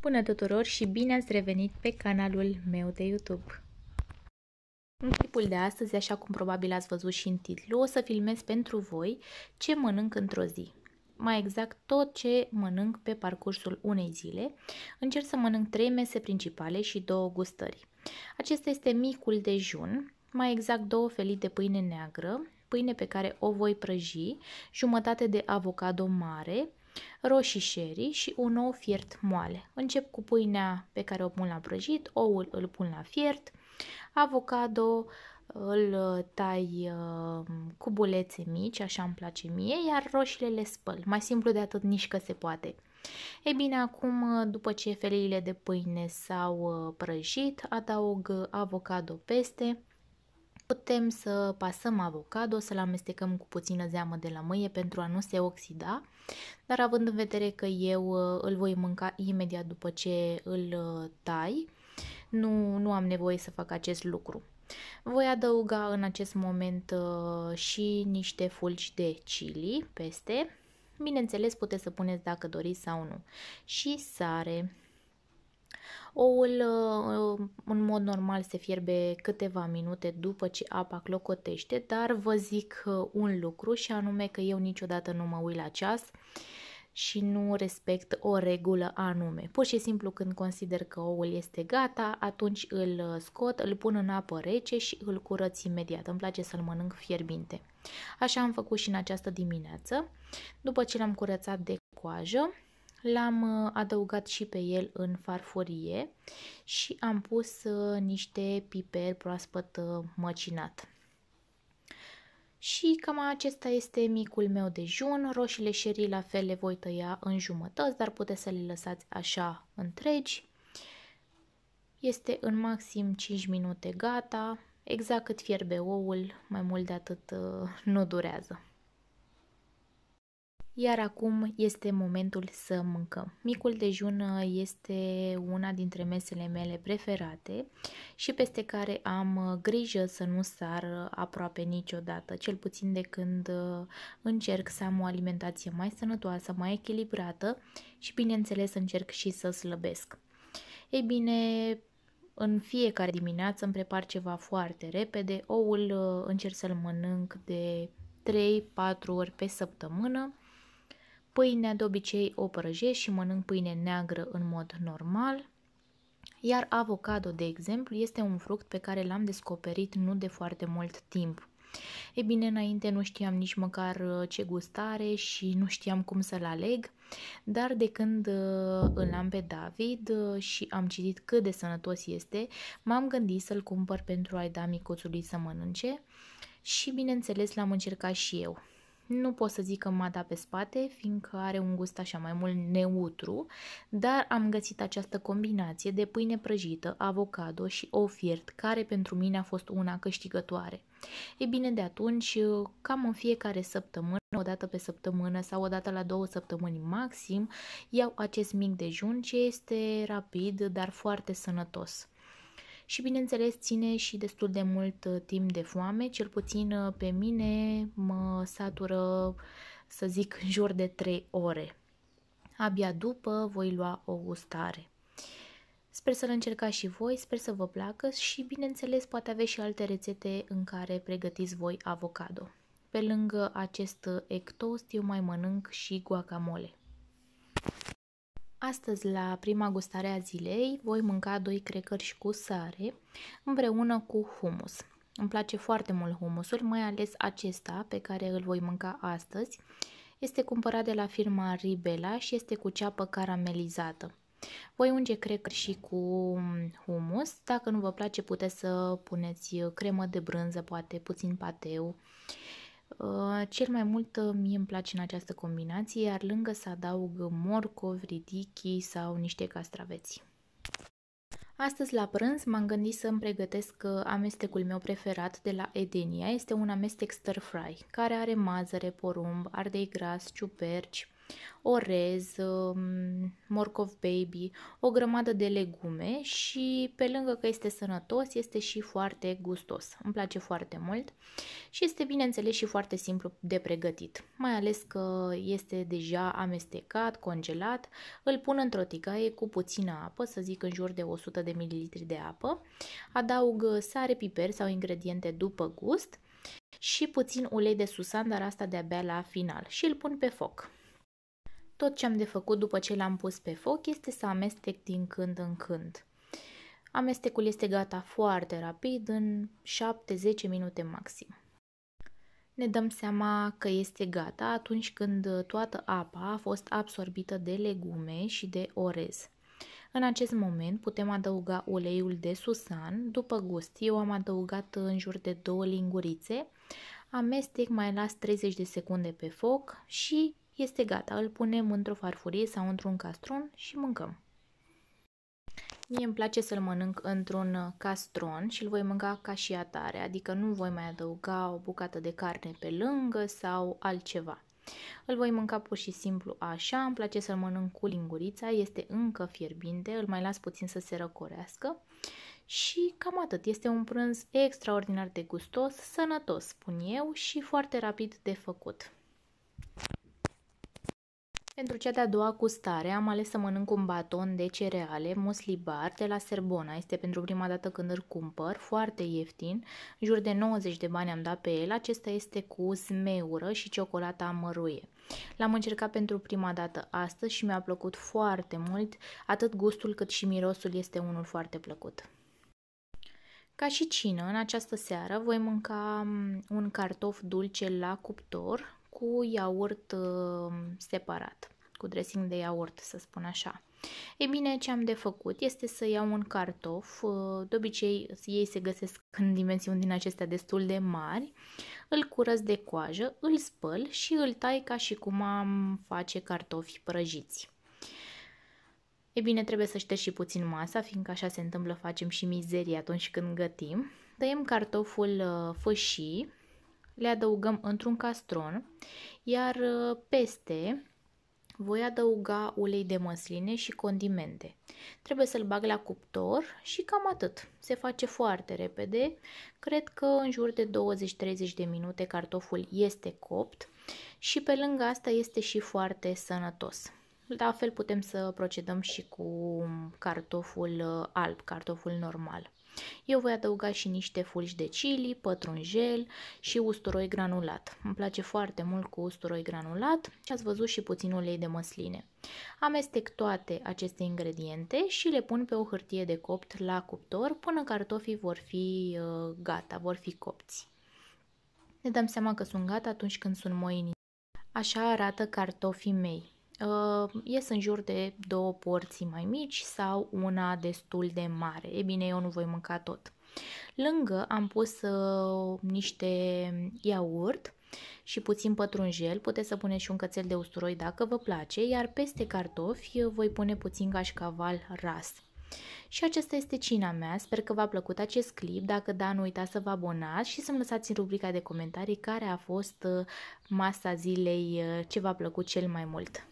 Bună tuturor și bine ați revenit pe canalul meu de YouTube! În clipul de astăzi, așa cum probabil ați văzut și în titlu, o să filmez pentru voi ce mănânc într-o zi. Mai exact tot ce mănânc pe parcursul unei zile. Încerc să mănânc trei mese principale și două gustări. Acesta este micul dejun, mai exact două felii de pâine neagră, pâine pe care o voi prăji, jumătate de avocado mare, roșii sherry și un ou fiert moale. Încep cu pâinea pe care o pun la prăjit, oul îl pun la fiert, avocado îl tai uh, cu bulețe mici, așa îmi place mie, iar roșiile le spăl. Mai simplu de atât nici că se poate. Ei bine, acum, după ce feliile de pâine s-au uh, prăjit, adaug avocado peste, Putem să pasăm avocado, să-l amestecăm cu puțină zeamă de la mâie pentru a nu se oxida, dar având în vedere că eu uh, îl voi mânca imediat după ce îl uh, tai, nu, nu am nevoie să fac acest lucru. Voi adăuga în acest moment uh, și niște fulgi de chili peste. Bineînțeles, puteți să puneți dacă doriți sau nu. Și sare. Oul uh, în mod normal se fierbe câteva minute după ce apa clocotește, dar vă zic uh, un lucru și anume că eu niciodată nu mă uit la ceas și nu respect o regulă anume. Pur și simplu când consider că oul este gata, atunci îl uh, scot, îl pun în apă rece și îl curăț imediat. Îmi place să-l mănânc fierbinte. Așa am făcut și în această dimineață. După ce l-am curățat de coajă, L-am uh, adăugat și pe el în farfurie și am pus uh, niște piper proaspăt uh, măcinat. Și cam acesta este micul meu dejun. Roșiile sherry la fel le voi tăia în jumătăți, dar puteți să le lăsați așa întregi. Este în maxim 5 minute gata, exact cât fierbe oul, mai mult de atât nu durează. Iar acum este momentul să mâncăm. Micul dejun uh, este una dintre mesele mele preferate și peste care am uh, grijă să nu sar uh, aproape niciodată, cel puțin de când încerc să am o alimentație mai sănătoasă, mai echilibrată și bineînțeles încerc și să slăbesc. Ei bine, în fiecare dimineață îmi prepar ceva foarte repede, oul încerc să-l mănânc de 3-4 ori pe săptămână Pâinea de obicei o prăjesc și mănânc pâine neagră în mod normal, iar avocado, de exemplu, este un fruct pe care l-am descoperit nu de foarte mult timp. Ei bine, înainte nu știam nici măcar uh, ce gustare și nu știam cum să-l aleg, dar de când uh, îl am pe David uh, și am citit cât de sănătos este, m-am gândit să-l cumpăr pentru a-i da micuțului să mănânce și bineînțeles l-am încercat și eu. Nu pot să zic că m-a dat pe spate, fiindcă are un gust așa mai mult neutru, dar am găsit această combinație de pâine prăjită, avocado și ou fiert, care pentru mine a fost una câștigătoare. E bine, de atunci, cam în fiecare săptămână, o dată pe săptămână sau o dată la două săptămâni maxim, iau acest mic dejun ce este rapid, dar foarte sănătos și bineînțeles ține și destul de mult uh, timp de foame, cel puțin uh, pe mine mă satură să zic în jur de 3 ore. Abia după voi lua o gustare. Sper să-l încercați și voi, sper să vă placă și bineînțeles poate aveți și alte rețete în care pregătiți voi avocado. Pe lângă acest egg toast eu mai mănânc și guacamole. Astăzi, la prima gustare a zilei, voi mânca doi crackeri cu sare împreună cu humus. Îmi place foarte mult humusul, mai ales acesta pe care îl voi mânca astăzi. Este cumpărat de la firma Ribela și este cu ceapă caramelizată. Voi unge cracker și cu humus. Dacă nu vă place, puteți să puneți cremă de brânză, poate puțin pateu Uh, cel mai mult uh, mie îmi place în această combinație, iar lângă să adaug morcov, ridichi sau niște castraveți. Astăzi la prânz m-am gândit să-mi pregătesc uh, amestecul meu preferat de la Edenia. Este un amestec stir fry care are mazăre, porumb, ardei gras, ciuperci, orez, um, morcov baby, o grămadă de legume și pe lângă că este sănătos, este și foarte gustos. Îmi place foarte mult și este bineînțeles și foarte simplu de pregătit, mai ales că este deja amestecat, congelat. Îl pun într-o tigaie cu puțină apă, să zic în jur de 100 de ml de apă. Adaug sare, piper sau ingrediente după gust și puțin ulei de susan, dar asta de-abia la final și îl pun pe foc. Tot ce am de făcut după ce l-am pus pe foc este să amestec din când în când. Amestecul este gata foarte rapid, în 7-10 minute maxim. Ne dăm seama că este gata atunci când toată apa a fost absorbită de legume și de orez. În acest moment putem adăuga uleiul de susan, după gust. Eu am adăugat în jur de două lingurițe, amestec, mai las 30 de secunde pe foc și este gata. Îl punem într-o farfurie sau într-un castron și mâncăm. Mie îmi place să-l mănânc într-un castron și îl voi mânca ca și atare, adică nu voi mai adăuga o bucată de carne pe lângă sau altceva. Îl voi mânca pur și simplu așa, îmi place să-l mănânc cu lingurița, este încă fierbinte, îl mai las puțin să se răcorească și cam atât. Este un prânz extraordinar de gustos, sănătos, spun eu, și foarte rapid de făcut. Pentru cea de-a doua gustare am ales să mănânc un baton de cereale musli bar de la Serbona. Este pentru prima dată când îl cumpăr, foarte ieftin, în jur de 90 de bani am dat pe el. Acesta este cu smeură și ciocolata amăruie. L-am încercat pentru prima dată astăzi și mi-a plăcut foarte mult, atât gustul cât și mirosul este unul foarte plăcut. Ca și cină, în această seară voi mânca mm, un cartof dulce la cuptor cu iaurt uh, separat, cu dressing de iaurt, să spun așa. E bine, ce am de făcut este să iau un cartof, uh, de obicei ei se găsesc în dimensiuni din acestea destul de mari, îl curăț de coajă, îl spăl și îl tai ca și cum am face cartofi prăjiți. E bine, trebuie să ștergi și puțin masa, fiindcă așa se întâmplă, facem și mizerie atunci când gătim. Tăiem cartoful uh, fășii, le adăugăm într-un castron, iar uh, peste voi adăuga ulei de măsline și condimente. Trebuie să-l bag la cuptor și cam atât. Se face foarte repede. Cred că în jur de 20-30 de minute cartoful este copt și pe lângă asta este și foarte sănătos. La fel putem să procedăm și cu cartoful uh, alb, cartoful normal. Eu voi adăuga și niște fulgi de chili, pătrunjel și usturoi granulat. Îmi place foarte mult cu usturoi granulat și ați văzut și puțin ulei de măsline. Amestec toate aceste ingrediente și le pun pe o hârtie de copt la cuptor până cartofii vor fi uh, gata, vor fi copți. Ne dăm seama că sunt gata atunci când sunt moini. Așa arată cartofii mei. Uh, ies în jur de două porții mai mici sau una destul de mare. E bine, eu nu voi mânca tot. Lângă am pus uh, niște iaurt și puțin pătrunjel, puteți să puneți și un cățel de usturoi dacă vă place, iar peste cartofi voi pune puțin cașcaval ras. Și aceasta este cina mea, sper că v-a plăcut acest clip, dacă da, nu uitați să vă abonați și să-mi lăsați în rubrica de comentarii care a fost uh, masa zilei uh, ce v-a plăcut cel mai mult.